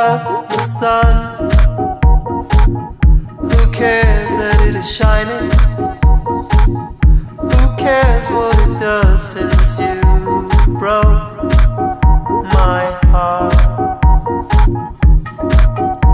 the sun Who cares that it is shining? Who cares what it does?